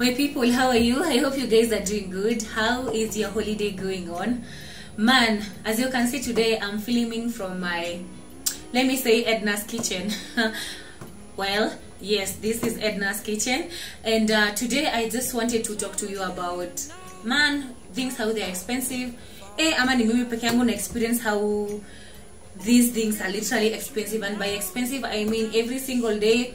My people, how are you? I hope you guys are doing good. How is your holiday going on? Man, as you can see today, I'm filming from my, let me say, Edna's kitchen. well, yes, this is Edna's kitchen. And uh, today I just wanted to talk to you about, man, things how they're expensive. Eh, ama ni mimi peke yangu na experience how these things are literally expensive. And by expensive, I mean every single day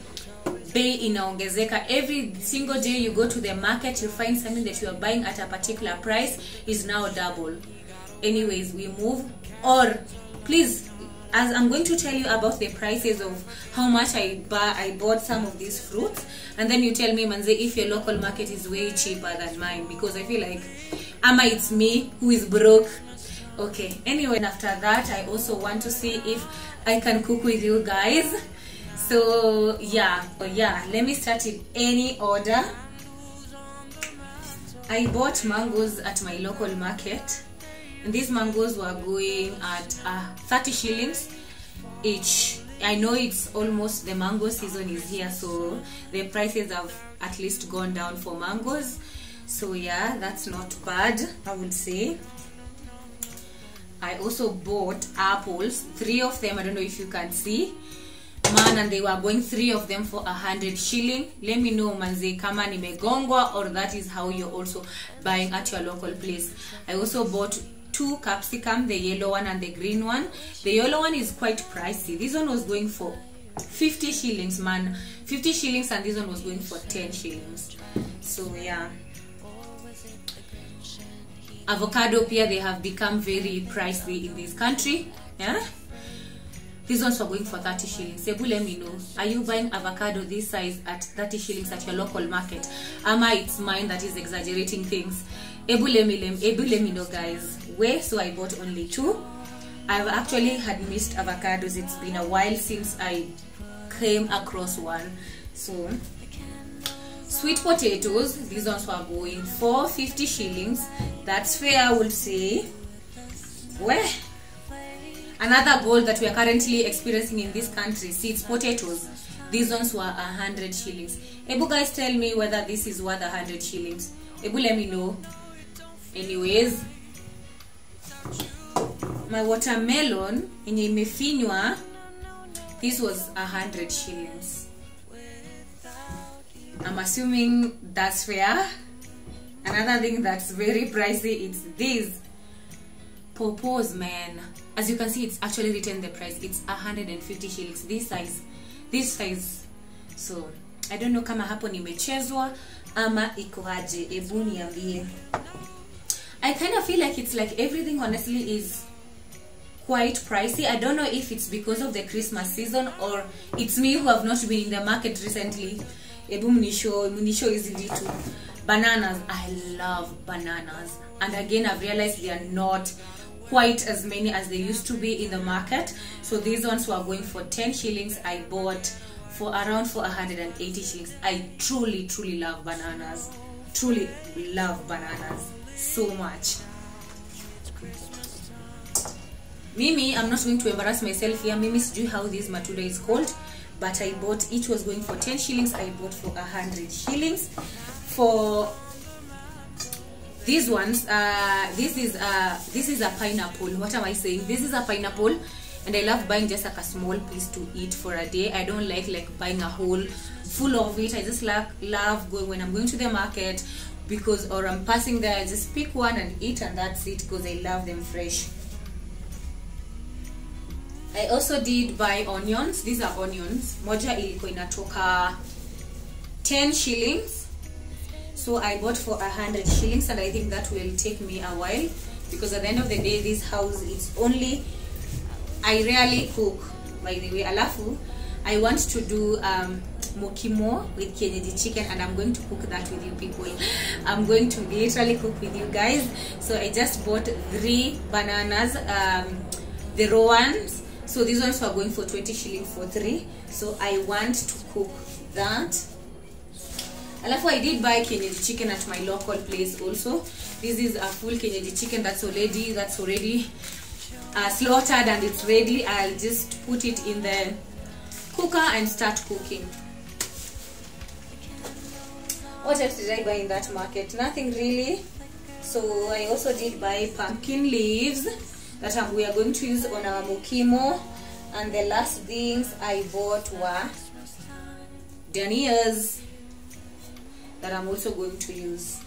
bei inaongezeka. Every single day you go to the market you find something that you are buying at a particular price is now double. Anyways we move. Or please as i'm going to tell you about the prices of how much i buy i bought some of these fruits and then you tell me manze if your local market is way cheaper than mine because i feel like ama it's me who is broke. Okay anyway after that i also want to see if i can cook with you guys so yeah so yeah let me start in any order. I bought mangoes at my local market. And these mangoes were going at uh, 30 shillings each. I know it's almost the mango season is here so the prices have at least gone down for mangoes. So yeah that's not bad i would say. I also bought apples. Three of them i don't know if you can see man and they were going three of them for a hundred shilling. Let me know manze kama nimegongwa or that is how you're also buying at your local place. I also bought two capsicum the yellow one and the green one. The yellow one is quite pricey. This one was going for 50 shillings man 50 shillings and this one was going for 10 shillings. So yeah. Avocado pia they have become very pricey in this country. Yeah these ones were going for 30 shillings. Sebu let me know are you buying avocado this size at 30 shillings at your local market? Ama it's mine that is exaggerating things. Eh, ebu let me, ebu eh, let me know guys where so i bought only two. I've actually had missed avocados. It's been a while since i came across one. So sweet potatoes these ones were going for 50 shillings. That's fair i would say where another goal that we are currently experiencing in this country seeds potatoes. These ones were a hundred shillings. Ebu guys tell me whether this is worth a hundred shillings. Ebu let me know. Anyways my watermelon yenye imefinywa this was a hundred shillings. I'm assuming that's fair another thing that's very pricey it's this pawpaws man as you can see it's actually written the price. It's 150 shillings. This size this size. So i don't know kama hapo nimechezwa ama ikoaje ebu niambie. I kind of feel like it's like everything honestly is quite pricey. I don't know if it's because of the christmas season or it's me who have not been in the market recently. Ebu mnisho mnisho hizi vitu bananas i love bananas. And again i've realized they are not quite as many as they used to be in the market. So these ones were going for 10 shillings. I bought for around for 180 shillings. I truly truly love bananas. Truly love bananas so much. Mimi i'm not going to embarrass myself here. Mimi sijui how this matunda is called but i bought each was going for 10 shillings. I bought for 100 shillings. For these ones uh this is uh this is a pineapple. What am i saying? This is a pineapple and i love buying just like a small piece to eat for a day. I don't like like buying a whole full of it. I just like love going when i'm going to the market because or i'm passing there i just pick one and eat and that's it because i love them fresh. I also did buy onions. These are onions. Moja ilikuwa inatoka 10 shillings so i bought for a hundred shillings and i think that will take me a while because at the end of the day this house is only i rarely cook. By the way alafu i want to do um, mokimo with kienyeji chicken and i'm going to cook that with you people. I'm going to literally cook with you guys. So i just bought three bananas um, the raw ones. So these ones were going for 20 shillings for three. So i want to cook that alafu i did buy kienyeji chicken at my local place also. This is a full kienyeji chicken that's already that's already uh, slaughtered and it's ready. I'll just put it in the cooker and start cooking. What else did i buy in that market? Nothing really. So i also did buy pumpkin leaves that we are going to use on our mokimo and the last things i bought were dhanias that i'm also going to use.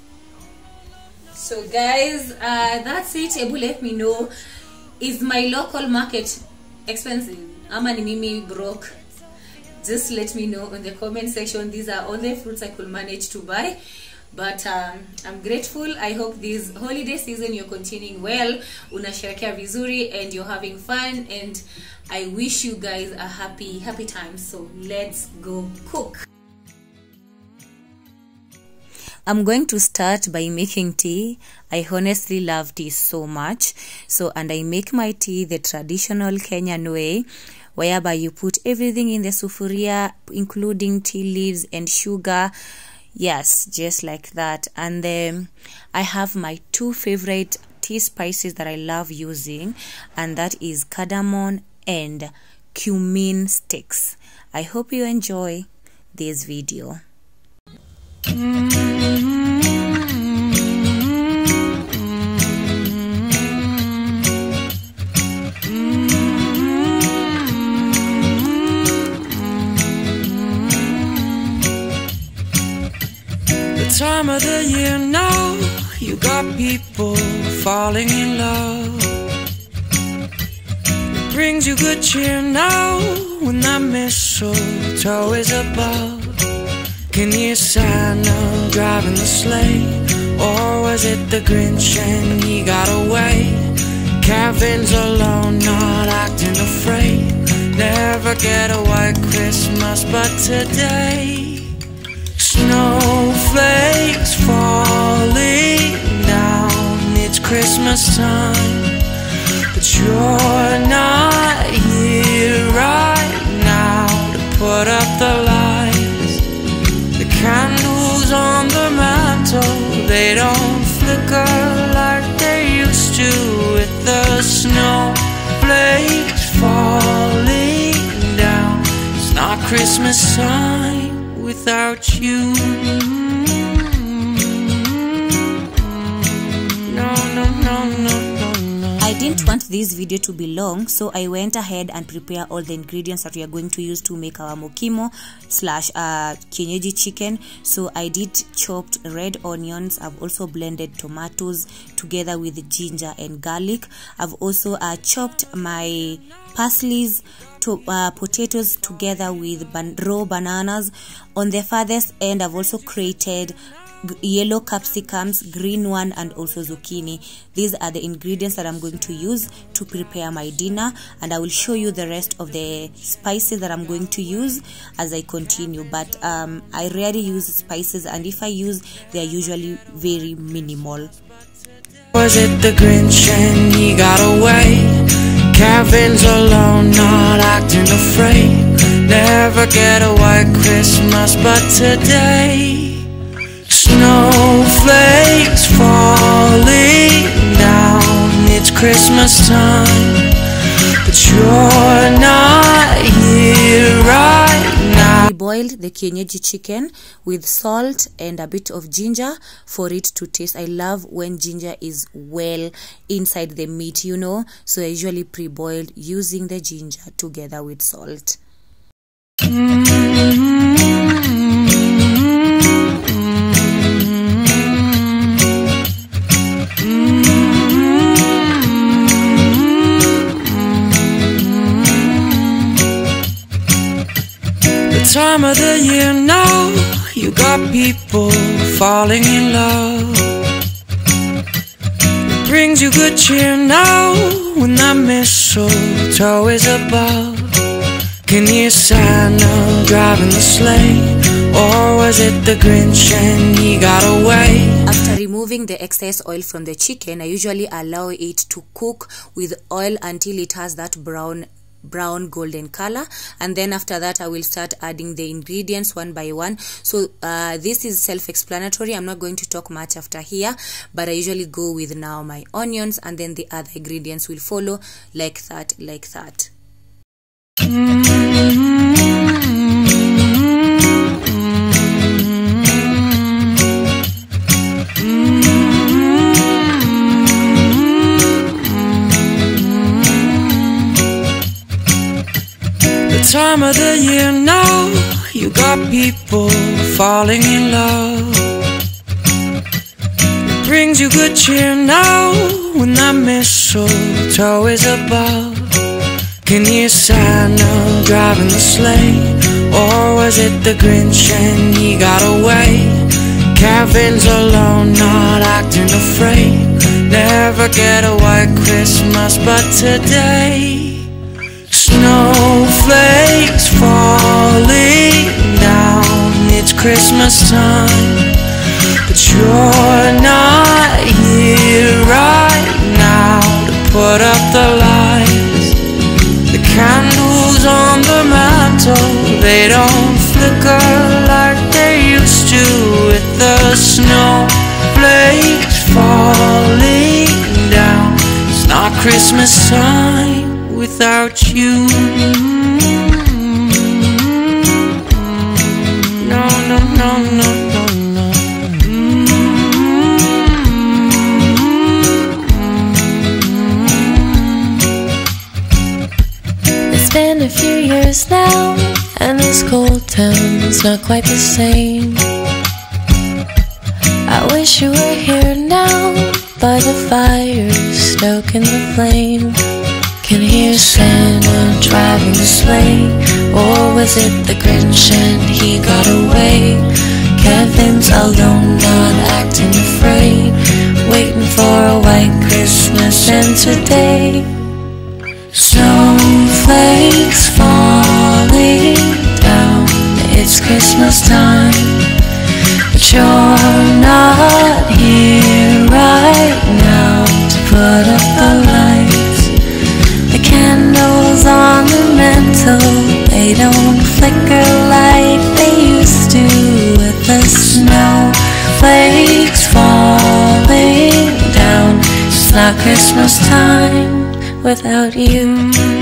So guys uh, that's it. Able let me know. Is my local market expensive? Ama ni mimi broke? Just let me know in the comment section. These are all the fruits i could manage to buy. But um, i'm grateful. I hope this holiday season you're continuing well unasherekea vizuri and you're having fun and i wish you guys a happy happy time. So let's go cook I'm going to start by making tea. I honestly love tea so much. So, and I make my tea the traditional Kenyan way, whereby you put everything in the sufuria, including tea leaves and sugar. Yes, just like that. And then I have my two favorite tea spices that I love using, and that is cardamom and cumin sticks. I hope you enjoy this video. The time of the year now, you got people falling in love. It brings you good cheer now when that mistletoe is above. Can you Santa driving the sleigh? Or was it the Grinch and he got away? Kevin's alone, not acting afraid. Never get a white Christmas, but today. Snowflakes falling down, it's Christmas time. But you're not here right now to put up the lights. The candles on the mantle, they don't flicker like they used to with the snowflakes falling down. It's not Christmas time without you. Mm-hmm. Didn't want this video to be long, so I went ahead and prepare all the ingredients that we are going to use to make our mokimo slash uh, kienyeji chicken. So I did chopped red onions. I've also blended tomatoes together with ginger and garlic. I've also uh, chopped my parsleys to, uh, potatoes together with ban- raw bananas. On the farthest end, I've also created yellow capsicums, green one, and also zucchini. These are the ingredients that I'm going to use to prepare my dinner, and I will show you the rest of the spices that I'm going to use as I continue. But um, I rarely use spices, and if I use, they are usually very minimal. Was it the Grinch and he got away? Kevin's alone, not acting afraid. Never get a white Christmas, but today. Snowflakes falling down, it's Christmas time. But you're not here right now. We boiled the kienyeji chicken with salt and a bit of ginger for it to taste. I love when ginger is well inside the meat, you know. So I usually pre-boiled using the ginger together with salt. The time of the year now, you got people falling in love. It brings you good cheer now when that mistletoe is above. Can you Santa driving the sleigh? Or was it the Grinch and he got away? After removing the excess oil from the chicken, I usually allow it to cook with oil until it has that brown brown golden color. And then after that i will start adding the ingredients one by one. So uh, this is self-explanatory. I'm not going to talk much after here but i usually go with now my onions and then the other ingredients will follow like that like that time of the year now. You got people falling in love. It brings you good cheer now when that mistletoe is above. Can you sign Santa driving the sleigh? Or was it the Grinch and he got away? Kevin's alone, not acting afraid. Never get a white Christmas, but today, snowflakes falling down. It's Christmas time, but you're not here right now to put up the lights. The candles on the mantle, they don't flicker like they used to with the snowflakes falling down. It's not Christmas time without you. No, no, no, no. It's been a few years now, and this cold town's not quite the same. I wish you were here now, by the fire, stoking the flame. Can hear Santa driving the sleigh, or was it the Grinch and he got away? Kevin's alone, not acting afraid, waiting for a white Christmas, and today. Snowflakes falling down. It's Christmas time, but you're not here right now to put up the lights. They don't flicker like they used to with the snowflakes falling down. It's not Christmas time without you.